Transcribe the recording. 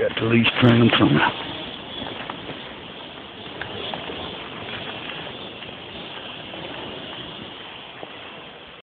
got the lease trailing from the